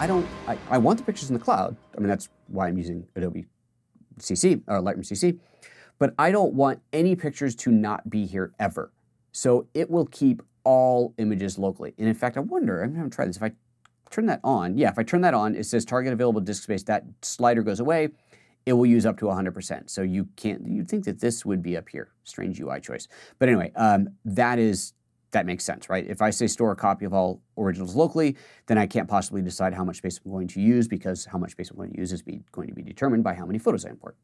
I don't, I, I want the pictures in the cloud. I mean, that's why I'm using Adobe CC or Lightroom CC, but I don't want any pictures to not be here ever. So it will keep all images locally. And in fact, I wonder, I'm gonna try this. If I turn that on, yeah, if I turn that on, it says target available disk space, that slider goes away, it will use up to 100%. So you can't, you'd think that this would be up here. Strange UI choice. But anyway, um, that is, that makes sense, right? If I say store a copy of all originals locally, then I can't possibly decide how much space I'm going to use because how much space I'm going to use is be, going to be determined by how many photos I import.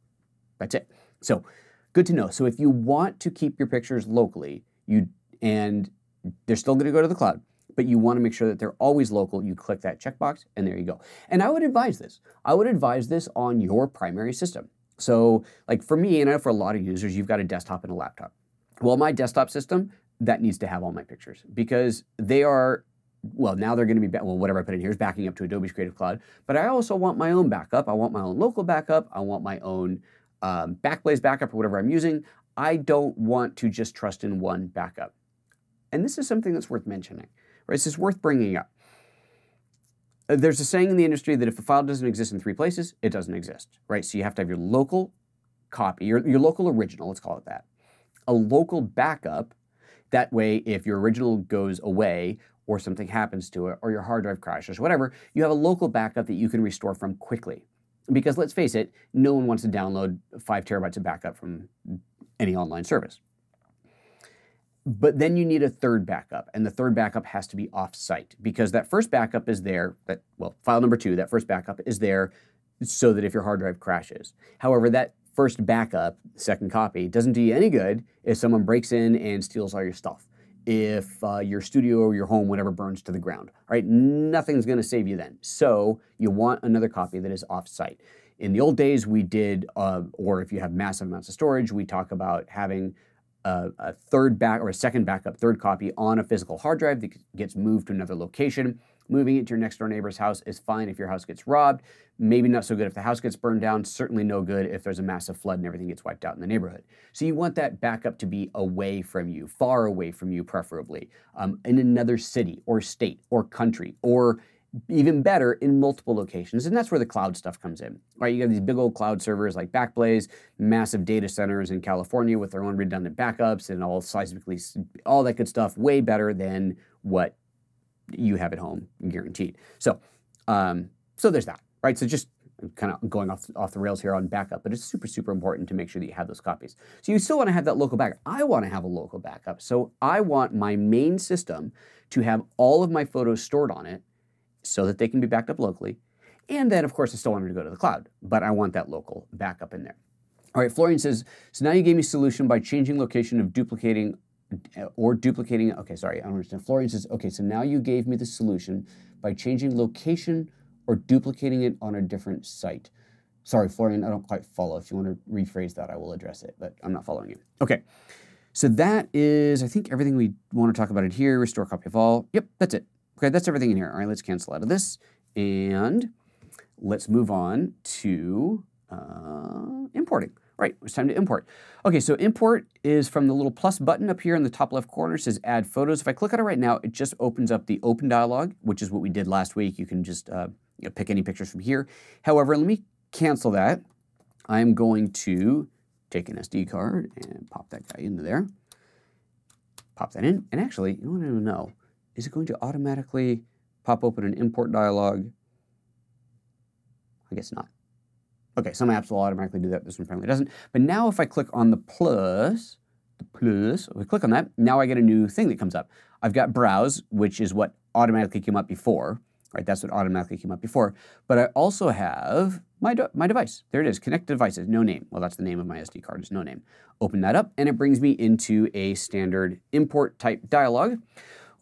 That's it. So good to know. So if you want to keep your pictures locally, you and they're still going to go to the cloud, but you want to make sure that they're always local. You click that checkbox and there you go. And I would advise this. I would advise this on your primary system. So like for me, and I know for a lot of users, you've got a desktop and a laptop. Well, my desktop system, that needs to have all my pictures because they are well, now they're going to be, well, whatever I put in here is backing up to Adobe's Creative Cloud. But I also want my own backup. I want my own local backup. I want my own um, Backblaze backup or whatever I'm using. I don't want to just trust in one backup. And this is something that's worth mentioning, right? This is worth bringing up. Uh, there's a saying in the industry that if a file doesn't exist in three places, it doesn't exist, right? So you have to have your local copy, your, your local original, let's call it that, a local backup. That way, if your original goes away or something happens to it or your hard drive crashes whatever, you have a local backup that you can restore from quickly. Because let's face it, no one wants to download five terabytes of backup from any online service. But then you need a third backup, and the third backup has to be off-site because that first backup is there, that well, file number two, that first backup is there so that if your hard drive crashes. However, that first backup, second copy, doesn't do you any good if someone breaks in and steals all your stuff. If uh, your studio or your home, whatever, burns to the ground, right? Nothing's going to save you then. So you want another copy that is off-site. In the old days, we did, uh, or if you have massive amounts of storage, we talk about having a, a, third back or a second backup, third copy on a physical hard drive that gets moved to another location. Moving it to your next door neighbor's house is fine if your house gets robbed. Maybe not so good if the house gets burned down. Certainly no good if there's a massive flood and everything gets wiped out in the neighborhood. So you want that backup to be away from you, far away from you, preferably, um, in another city or state or country or even better in multiple locations. And that's where the cloud stuff comes in, right? You have these big old cloud servers like Backblaze, massive data centers in California with their own redundant backups and all seismically, all that good stuff, way better than what you have at home, guaranteed. So, um, so there's that, right? So just kind of going off, off the rails here on backup, but it's super, super important to make sure that you have those copies. So you still want to have that local backup. I want to have a local backup. So I want my main system to have all of my photos stored on it so that they can be backed up locally. And then, of course, I still want them to go to the cloud, but I want that local backup in there. All right, Florian says, so now you gave me a solution by changing location of duplicating or duplicating, okay, sorry, I don't understand. Florian says, okay, so now you gave me the solution by changing location or duplicating it on a different site. Sorry, Florian, I don't quite follow. If you want to rephrase that, I will address it, but I'm not following you. Okay, so that is, I think, everything we want to talk about it here. Restore copy of all. Yep, that's it. Okay, that's everything in here. All right, let's cancel out of this. And let's move on to uh, importing. Right, it's time to import. Okay, so import is from the little plus button up here in the top left corner. It says add photos. If I click on it right now, it just opens up the open dialog, which is what we did last week. You can just uh, you know, pick any pictures from here. However, let me cancel that. I'm going to take an SD card and pop that guy into there. Pop that in. And actually, you want to know, is it going to automatically pop open an import dialog? I guess not. Okay, some apps will automatically do that. This one apparently doesn't. But now if I click on the plus, the plus, I click on that, now I get a new thing that comes up. I've got browse, which is what automatically came up before, right? That's what automatically came up before. But I also have my, de my device. There it is, connect devices, no name. Well, that's the name of my SD card, is no name. Open that up, and it brings me into a standard import type dialog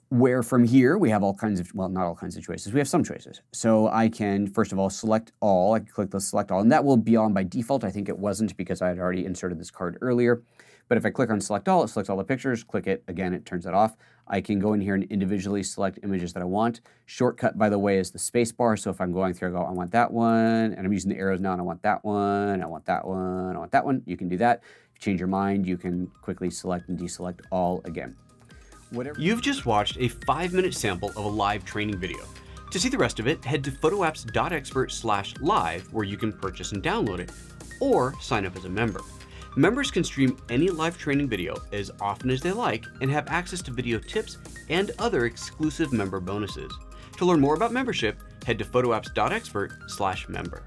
where from here we have all kinds of, well, not all kinds of choices, we have some choices. So I can, first of all, select all, I can click the select all, and that will be on by default. I think it wasn't because I had already inserted this card earlier. But if I click on select all, it selects all the pictures, click it, again, it turns that off. I can go in here and individually select images that I want. Shortcut, by the way, is the space bar. So if I'm going through, I go, I want that one, and I'm using the arrows now, and I want that one, I want that one, I want that one. You can do that. If you change your mind, you can quickly select and deselect all again. Whatever. You've just watched a five minute sample of a live training video. To see the rest of it, head to photoapps.expert slash live where you can purchase and download it, or sign up as a member. Members can stream any live training video as often as they like and have access to video tips and other exclusive member bonuses. To learn more about membership, head to photoapps.expert slash member.